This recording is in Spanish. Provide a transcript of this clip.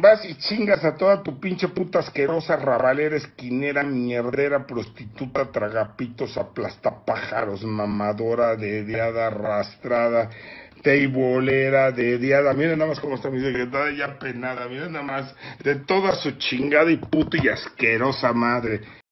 Vas y chingas a toda tu pinche puta asquerosa rabalera, esquinera, mierdera, prostituta, tragapitos, aplastapájaros, mamadora, dediada, arrastrada, teibolera, dediada. Miren nada más cómo está mi secretaria ya penada. Miren nada más de toda su chingada y puta y asquerosa madre.